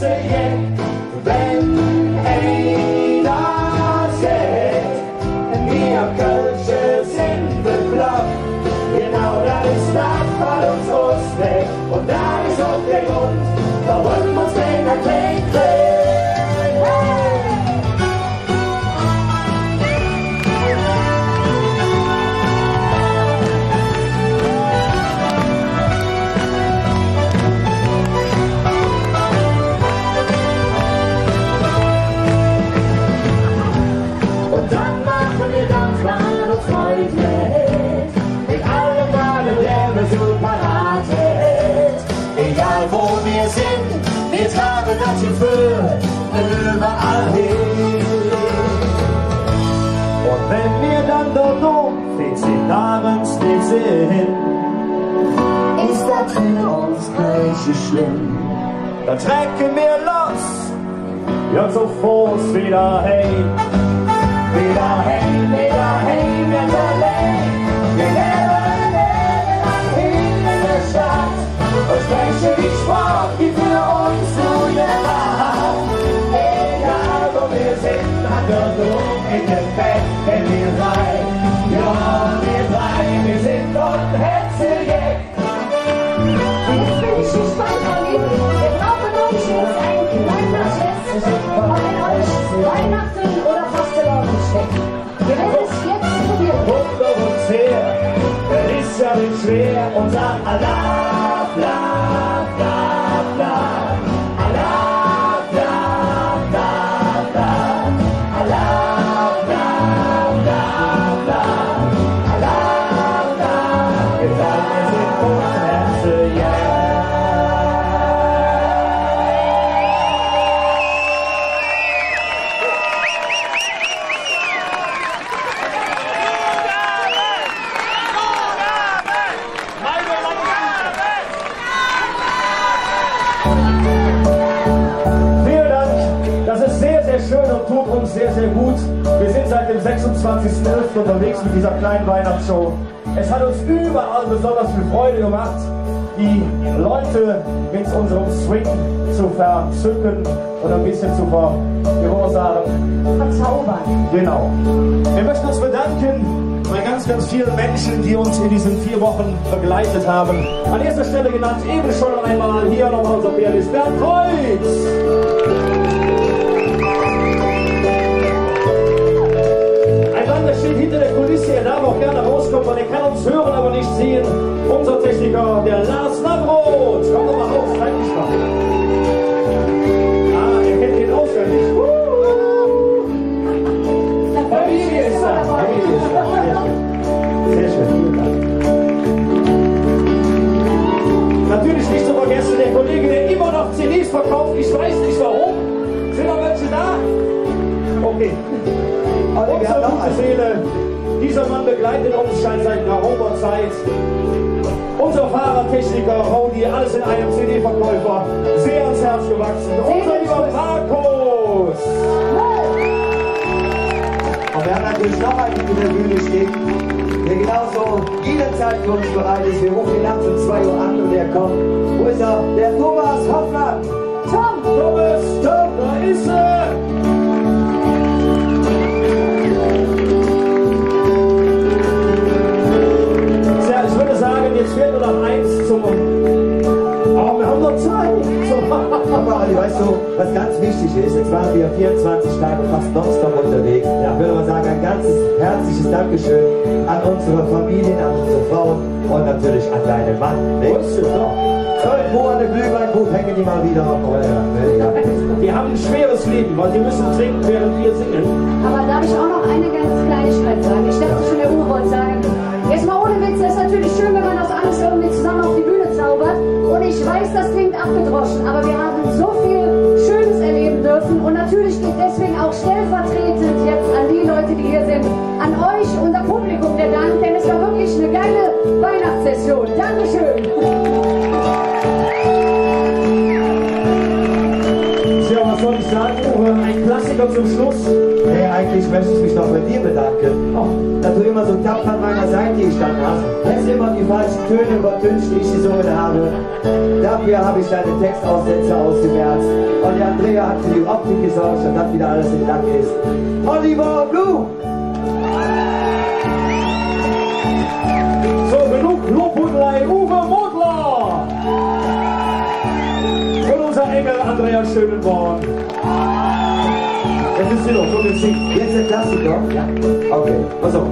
Hallelujah. Stop, I don't force me, und da ist auch der Grund, warum uns Männer klingt. dando sie Fezitavens nicht Sinn. Ist das für uns gleiche schlimm? Dann trecken wir los, ja zu Fuß wieder hey. Wieder hey, wieder hey, wieder hey. wird schwer unser Alarm. 27.11. unterwegs mit dieser kleinen Weihnachtsshow. Es hat uns überall besonders viel Freude gemacht, die Leute mit unserem Swing zu verzücken und ein bisschen zu verursachen. verzaubern. Genau. Wir möchten uns bedanken bei ganz, ganz vielen Menschen, die uns in diesen vier Wochen begleitet haben. An erster Stelle genannt eben schon einmal hier nochmal unser Pianist Bernd Kreuz. Er darf auch gerne rauskommen, weil er kann uns hören, aber nicht sehen. Unser Techniker, der Lars Navroth. Komm doch mal raus, für uns bereit ist. Wir rufen ihn nachts um 2 Uhr an und er kommt. Wo ist er? Der Thomas Hoffmann. Aber Olli, weißt du, was ganz wichtig ist, jetzt waren wir 24 Tage fast nonstop unterwegs. Ja. Ich würde mal sagen, ein ganzes herzliches Dankeschön an unsere Familien, an unsere Frauen und natürlich an deinen Mann. An der Glühweinbuch hängen die mal wieder auf. Ja. Wir haben ein schweres Leben, weil wir müssen trinken, während wir singen. aber darf ich auch noch eine ganz Kleinigkeit sagen? Ich dachte schon, der Uwe wollte sagen, jetzt mal ohne Witz, es ist natürlich schön, wenn man das alles irgendwie zusammen auf die Bühne zaubert. Und ich weiß, das klingt abgedroschen, aber wir haben so dürfen. Und natürlich geht deswegen auch stellvertretend jetzt an die Leute, die hier sind, an euch, unser Publikum, der Dank, denn es war wirklich eine geile Weihnachtssession. Dankeschön. Ich sagen? Ein Klassiker zum Schluss. Hey, eigentlich möchte ich mich noch bei dir bedanken. Oh, dass du immer so tapfer an meiner Seite gestanden hast. Hättest immer die falschen Töne übertüncht, die ich gesungen habe. Dafür habe ich deine Textaussätze ausgemerzt. Und die Andrea hat für die Optik gesorgt und dass wieder alles im Lack ist. Oliver Blue! Andreas Schönenborn. Jetzt ist doch, und jetzt singt. Jetzt der Klassiker? Ja. Okay, pass auf.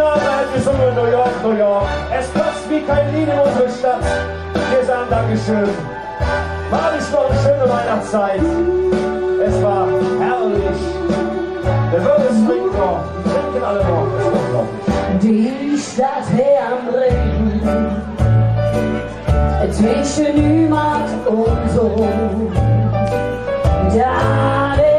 Hat gesungen New York, New York. Es passt wie kein Lied in unsere Stadt. Wir sagen Dankeschön. War nicht noch eine schöne Weihnachtszeit. Es war herrlich. Der Wirbel trinkt noch. Die trinken alle noch. Das ist unglaublich. Die Stadt her am Regen, zwischen niemand und so. Da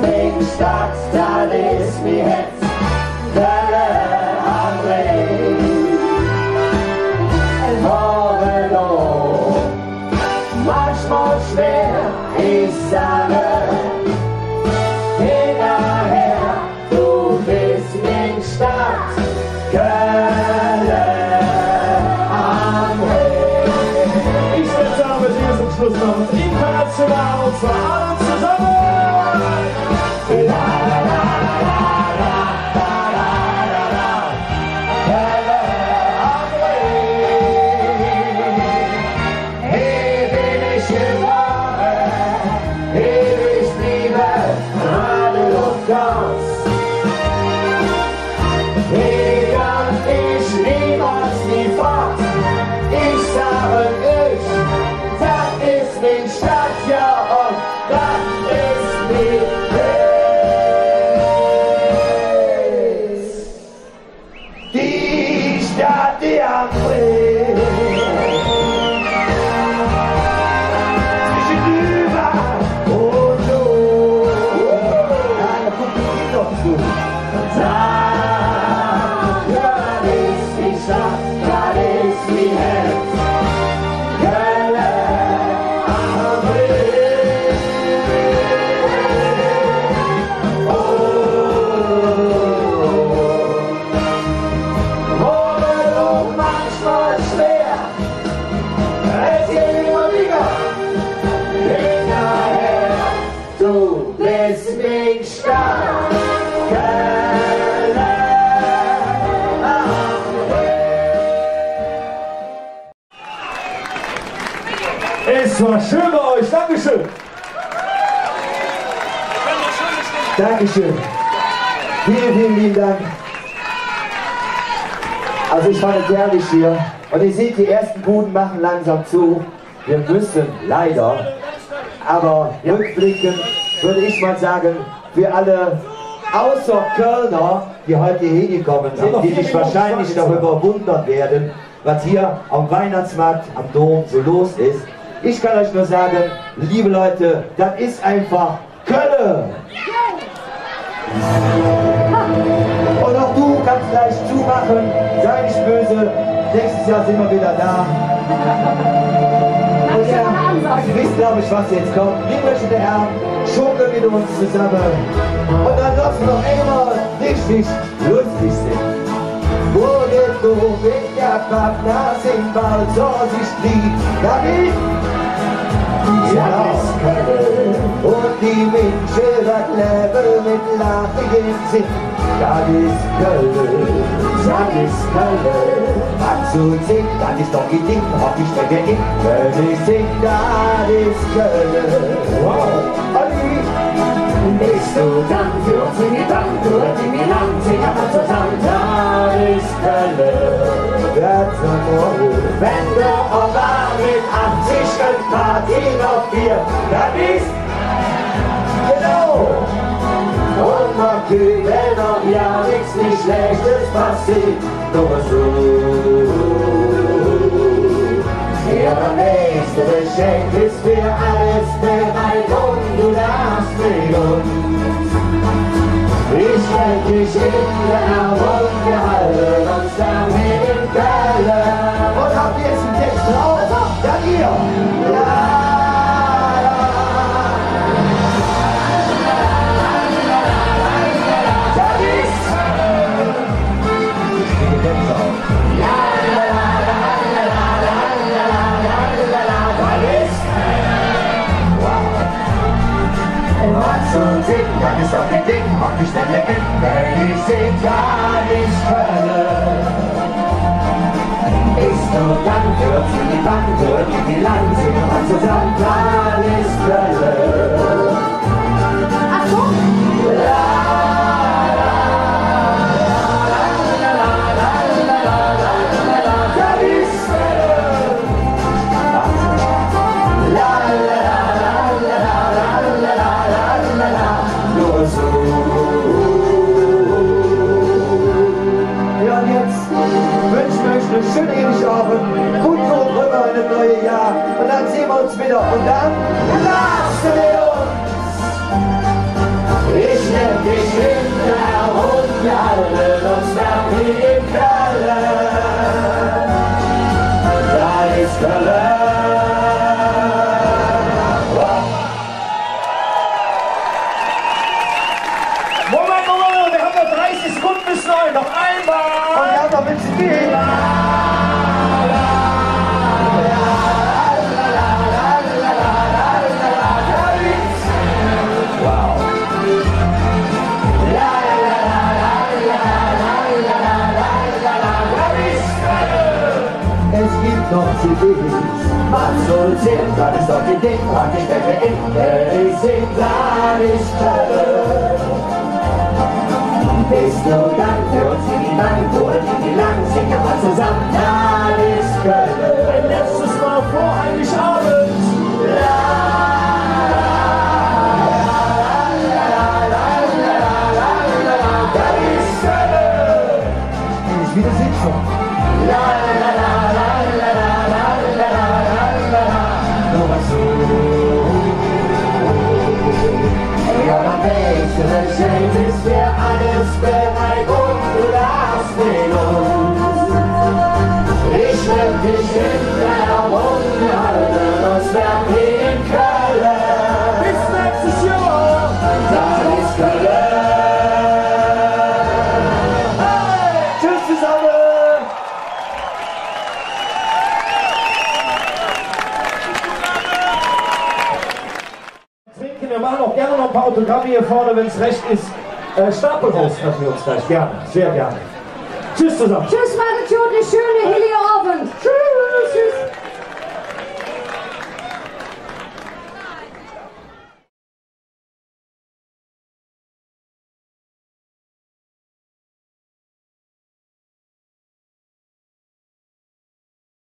Listening starts, da ist mir happy. Dankeschön. Vielen, vielen lieben Dank. Also ich fand es herrlich hier. Und ihr seht, die ersten Buden machen langsam zu. Wir müssen leider, aber rückblickend würde ich mal sagen, für alle außer Kölner, die heute hier hingekommen sind, die sich wahrscheinlich darüber wundern werden, was hier am Weihnachtsmarkt am Dom so los ist. Ich kann euch nur sagen, liebe Leute, das ist einfach Köln. Und auch du kannst gleich zumachen, sei nicht böse, nächstes Jahr sind wir wieder da. Und ja, ihr wisst glaube ich, was jetzt kommt. Wir möchten der Herr schunkeln mit uns zusammen. Und wir noch einmal richtig lustig sind. Wurde du mit der Partner sind bald so sich lieb, David? Das Leben mit Lachen sind. Das ist Köln, das ist Köln. So singt, das ist doch die Ding, auf die Strecke in. Köln ist Ding, das ist Köln. Wow, Olli. Bist du dann für uns in die Bank, du in die Land, sing aber zusammen, das ist Köln. Das ist Wenn der Opa mit 80 und Party noch vier, dann ist Und man kriegen noch ja nichts nicht Schlechtes passiert, nur so. Ja, der nächste Geschenk ist für alles bereit und du darfst mit uns. Ich hält dich in der Arm wir halten uns in Köln. Und habt ihr jetzt einen Text drauf? Ja, ihr! Das ist doch die Ding, Stelle in, wenn ich sing, kann ich können. Ist nur dann, hört sie die hört die singen wir zusammen, kann ich neue Jahr. Und dann sehen wir uns wieder. Und dann lassen wir uns! Ich nehm dich hinter noch CDs, man soll sehen, das ist doch die Ding, und ich werde in, ich sing, ist Köln. Bist du dann für uns in die Bank, holen in die Lang, singen wir zusammen, das ist Köln. Geschenk ist für alles bereit und du darfst uns. Ich nehm dich in der Runde, halten uns Autogramme hier vorne, wenn es recht ist. Äh, Stapelhaus treffen wir uns gleich. Gerne, sehr gerne. Tschüss zusammen. Tschüss,